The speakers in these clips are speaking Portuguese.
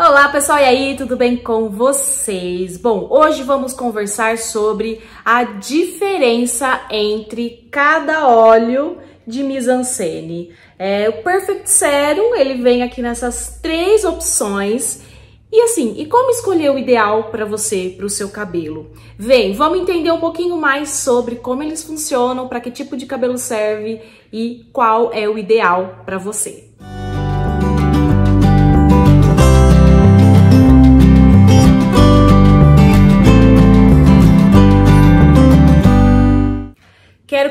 Olá pessoal, e aí, tudo bem com vocês? Bom, hoje vamos conversar sobre a diferença entre cada óleo de mise-en-scène. É, o Perfect Serum, ele vem aqui nessas três opções. E assim, e como escolher o ideal para você, para o seu cabelo? Vem, vamos entender um pouquinho mais sobre como eles funcionam, para que tipo de cabelo serve e qual é o ideal para você.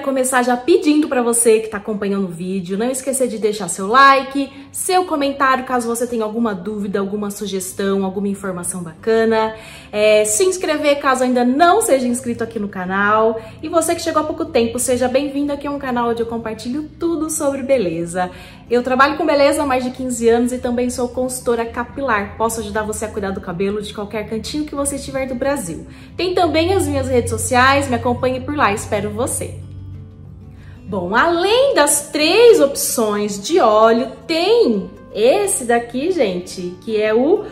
Começar já pedindo para você que está acompanhando o vídeo, não esquecer de deixar seu like, seu comentário caso você tenha alguma dúvida, alguma sugestão, alguma informação bacana, é, se inscrever caso ainda não seja inscrito aqui no canal e você que chegou há pouco tempo, seja bem-vindo aqui a um canal onde eu compartilho tudo sobre beleza. Eu trabalho com beleza há mais de 15 anos e também sou consultora capilar. Posso ajudar você a cuidar do cabelo de qualquer cantinho que você estiver do Brasil. Tem também as minhas redes sociais, me acompanhe por lá, espero você. Bom, além das três opções de óleo, tem esse daqui, gente, que é o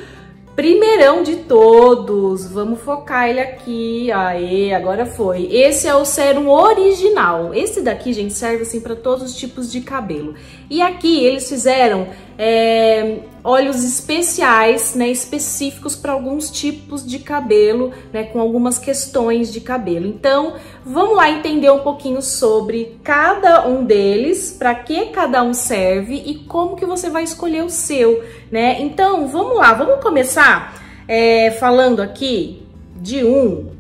primeirão de todos. Vamos focar ele aqui. Aê, agora foi. Esse é o sérum original. Esse daqui, gente, serve assim para todos os tipos de cabelo. E aqui eles fizeram é, óleos especiais, né, específicos para alguns tipos de cabelo, né, com algumas questões de cabelo. Então, vamos lá entender um pouquinho sobre cada um deles, para que cada um serve e como que você vai escolher o seu, né? Então, vamos lá, vamos começar é, falando aqui de um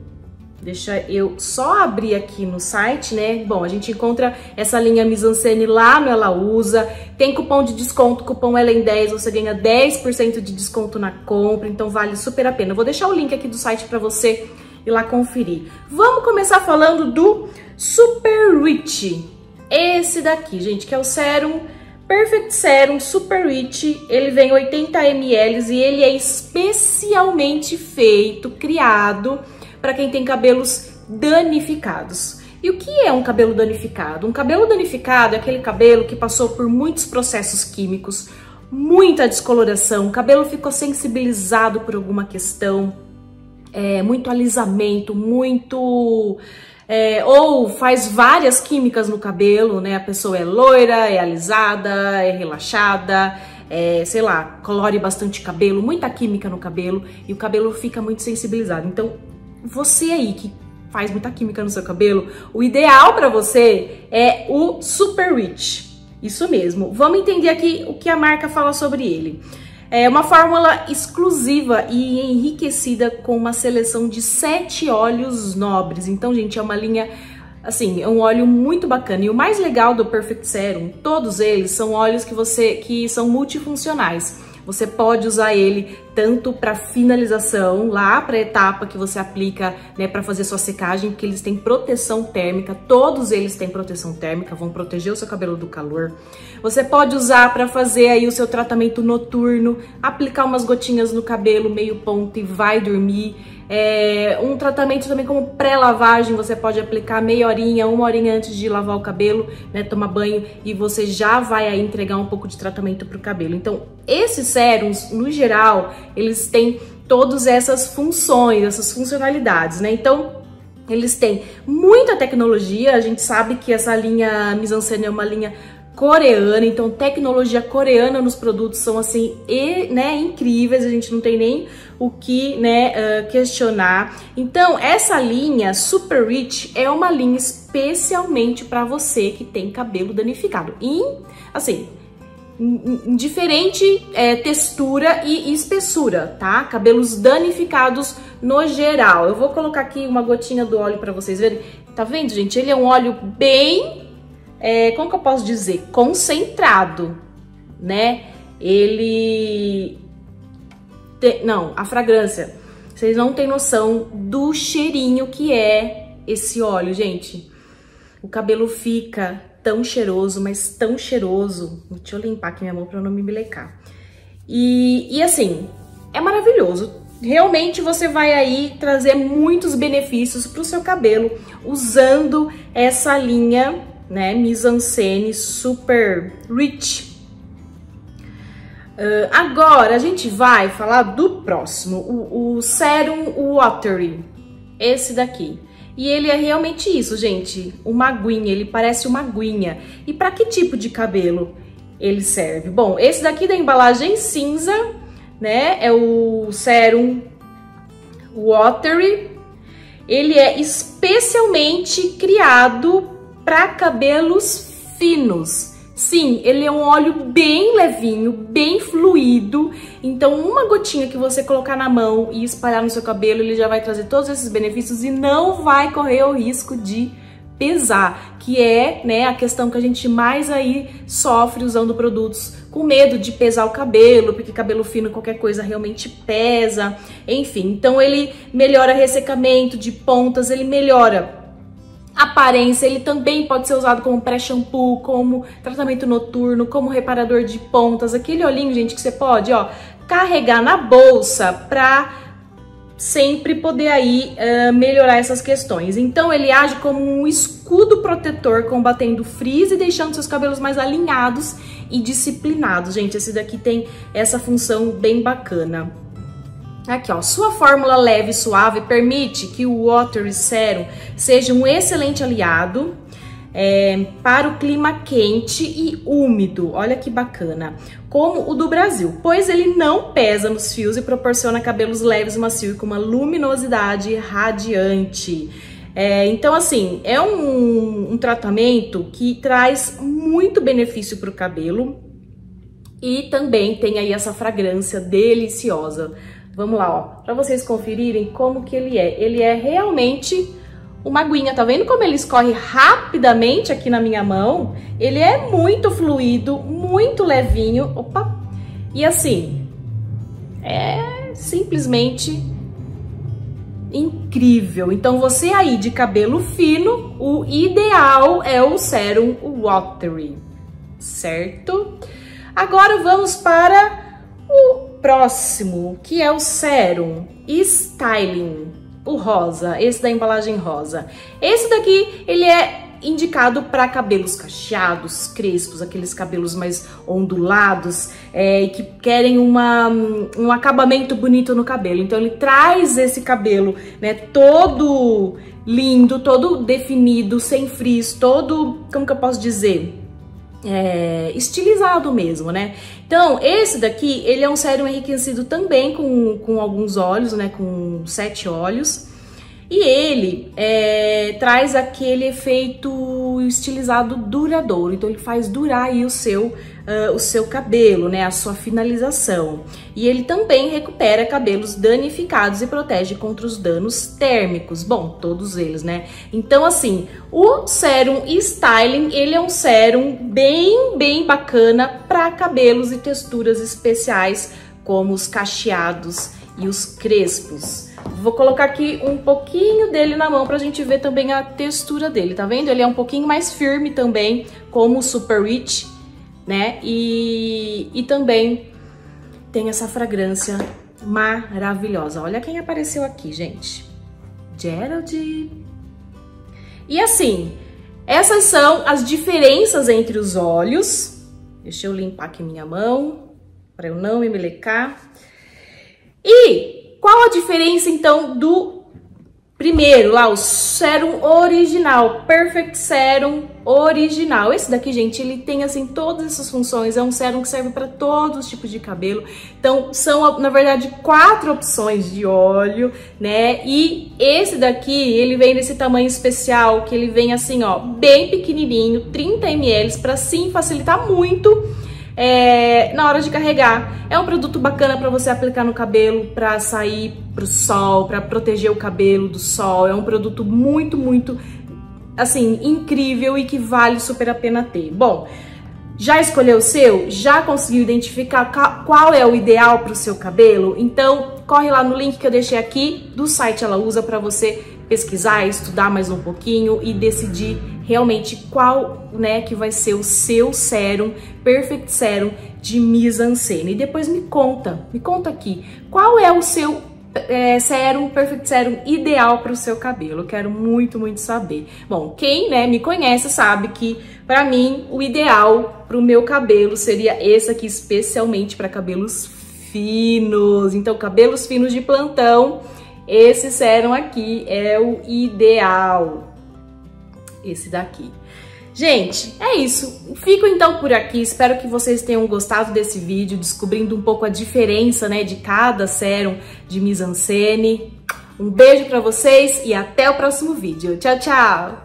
Deixa eu só abrir aqui no site, né? Bom, a gente encontra essa linha Mise-en-Scène lá no Ela Usa. Tem cupom de desconto, cupom Ellen10, você ganha 10% de desconto na compra, então vale super a pena. Eu vou deixar o link aqui do site para você ir lá conferir. Vamos começar falando do Super Rich. Esse daqui, gente, que é o Serum Perfect Serum Super Rich, ele vem 80 ml e ele é especialmente feito, criado para quem tem cabelos danificados. E o que é um cabelo danificado? Um cabelo danificado é aquele cabelo que passou por muitos processos químicos, muita descoloração, o cabelo ficou sensibilizado por alguma questão, é, muito alisamento, muito. É, ou faz várias químicas no cabelo, né? A pessoa é loira, é alisada, é relaxada, é, sei lá, colore bastante cabelo, muita química no cabelo e o cabelo fica muito sensibilizado. Então, você aí que faz muita química no seu cabelo, o ideal para você é o Super Rich. Isso mesmo. Vamos entender aqui o que a marca fala sobre ele. É uma fórmula exclusiva e enriquecida com uma seleção de sete óleos nobres. Então, gente, é uma linha assim, é um óleo muito bacana. E o mais legal do Perfect Serum, todos eles são óleos que você que são multifuncionais. Você pode usar ele tanto para finalização, lá para a etapa que você aplica, né, para fazer sua secagem, porque eles têm proteção térmica, todos eles têm proteção térmica, vão proteger o seu cabelo do calor. Você pode usar para fazer aí o seu tratamento noturno, aplicar umas gotinhas no cabelo, meio ponto e vai dormir. É, um tratamento também como pré-lavagem, você pode aplicar meia horinha, uma horinha antes de lavar o cabelo, né, tomar banho e você já vai aí entregar um pouco de tratamento para o cabelo. Então, esses sérums, no geral, eles têm todas essas funções, essas funcionalidades, né? Então, eles têm muita tecnologia, a gente sabe que essa linha Mise-en-Scène é uma linha coreana, então tecnologia coreana nos produtos são assim, e, né, incríveis, a gente não tem nem o que, né, uh, questionar. Então, essa linha Super Rich é uma linha especialmente para você que tem cabelo danificado. E, assim, diferente é, textura e espessura, tá? Cabelos danificados no geral. Eu vou colocar aqui uma gotinha do óleo para vocês verem. Tá vendo, gente? Ele é um óleo bem é, como que eu posso dizer? Concentrado, né? Ele. Te... Não, a fragrância. Vocês não têm noção do cheirinho que é esse óleo, gente. O cabelo fica tão cheiroso, mas tão cheiroso. Deixa eu limpar aqui minha mão pra não me melecar. E, e assim, é maravilhoso. Realmente você vai aí trazer muitos benefícios pro seu cabelo usando essa linha né, mise-en-scène super rich. Uh, agora a gente vai falar do próximo, o, o Serum Watery, esse daqui. E ele é realmente isso, gente, uma aguinha, ele parece uma aguinha. E para que tipo de cabelo ele serve? Bom, esse daqui da embalagem cinza, né, é o Serum Watery. Ele é especialmente criado para cabelos finos. Sim, ele é um óleo bem levinho, bem fluido. Então, uma gotinha que você colocar na mão e espalhar no seu cabelo, ele já vai trazer todos esses benefícios e não vai correr o risco de pesar, que é, né, a questão que a gente mais aí sofre usando produtos com medo de pesar o cabelo, porque cabelo fino qualquer coisa realmente pesa. Enfim, então ele melhora ressecamento de pontas, ele melhora aparência, ele também pode ser usado como pré-shampoo, como tratamento noturno, como reparador de pontas. Aquele olhinho, gente, que você pode, ó, carregar na bolsa pra sempre poder aí uh, melhorar essas questões. Então ele age como um escudo protetor, combatendo frizz e deixando seus cabelos mais alinhados e disciplinados. Gente, esse daqui tem essa função bem bacana. Aqui, ó, sua fórmula leve e suave permite que o Water Serum seja um excelente aliado é, para o clima quente e úmido. Olha que bacana. Como o do Brasil, pois ele não pesa nos fios e proporciona cabelos leves, macios e com uma luminosidade radiante. É, então, assim, é um, um tratamento que traz muito benefício para o cabelo e também tem aí essa fragrância deliciosa. Vamos lá, ó, para vocês conferirem como que ele é. Ele é realmente uma aguinha, tá vendo como ele escorre rapidamente aqui na minha mão? Ele é muito fluido, muito levinho, opa, e assim, é simplesmente incrível. Então você aí de cabelo fino, o ideal é o Serum Watery, certo? Agora vamos para o próximo, que é o Serum Styling, o rosa, esse da embalagem rosa. Esse daqui, ele é indicado para cabelos cacheados, crespos, aqueles cabelos mais ondulados é, e que querem uma, um acabamento bonito no cabelo. Então ele traz esse cabelo, né, todo lindo, todo definido, sem frizz, todo, como que eu posso dizer? É, estilizado mesmo, né? Então, esse daqui, ele é um sérum enriquecido também com, com alguns óleos, né? Com sete óleos. E ele é, traz aquele efeito estilizado duradouro, então ele faz durar aí o seu, uh, o seu cabelo, né, a sua finalização. E ele também recupera cabelos danificados e protege contra os danos térmicos, bom, todos eles, né. Então assim, o Serum Styling, ele é um sérum bem, bem bacana para cabelos e texturas especiais, como os cacheados e os crespos. Vou colocar aqui um pouquinho dele na mão pra gente ver também a textura dele, tá vendo? Ele é um pouquinho mais firme também, como o Super Rich, né? E, e também tem essa fragrância maravilhosa. Olha quem apareceu aqui, gente. Gerald. E assim, essas são as diferenças entre os olhos. Deixa eu limpar aqui minha mão, para eu não me melecar. E qual a diferença então do primeiro lá, o Serum original, Perfect Serum original? Esse daqui, gente, ele tem assim todas essas funções, é um sérum que serve para todos os tipos de cabelo. Então, são na verdade quatro opções de óleo, né? E esse daqui, ele vem nesse tamanho especial, que ele vem assim, ó, bem pequenininho, 30 ml, para sim facilitar muito é, na hora de carregar. É um produto bacana para você aplicar no cabelo, para sair pro sol, para proteger o cabelo do sol. É um produto muito, muito, assim, incrível e que vale super a pena ter. Bom, já escolheu o seu? Já conseguiu identificar qual é o ideal para o seu cabelo? Então, corre lá no link que eu deixei aqui do site Ela Usa para você pesquisar, estudar mais um pouquinho e decidir realmente qual, né, que vai ser o seu sérum, Perfect Serum de mise-en-scène. E depois me conta, me conta aqui, qual é o seu é, sérum, Perfect Sérum ideal para o seu cabelo? Eu quero muito, muito saber. Bom, quem né, me conhece sabe que para mim o ideal para o meu cabelo seria esse aqui, especialmente para cabelos finos. Então, cabelos finos de plantão, esse sérum aqui é o ideal. Esse daqui. Gente, é isso. Fico então por aqui. Espero que vocês tenham gostado desse vídeo, descobrindo um pouco a diferença, né, de cada sérum de mise-en-scène. Um beijo para vocês e até o próximo vídeo. Tchau, tchau!